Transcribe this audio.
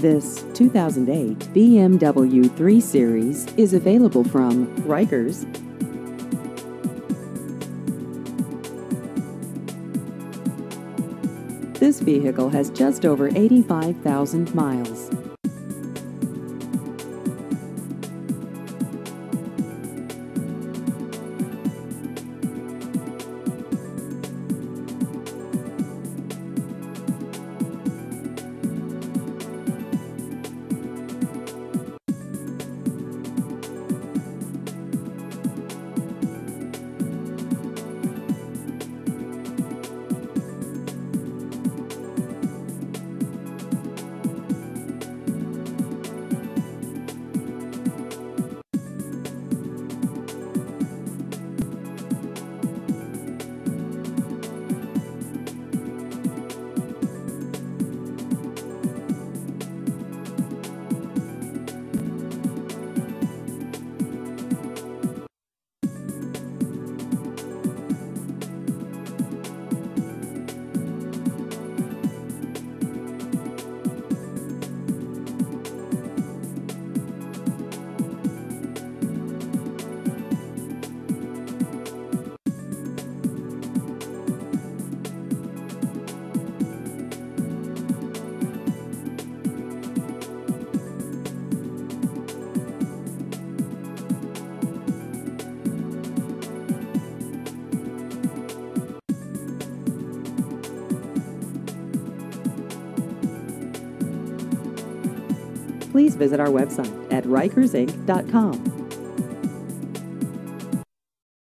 This 2008 BMW 3 Series is available from Rikers. This vehicle has just over 85,000 miles. Please visit our website at rikersinc.com.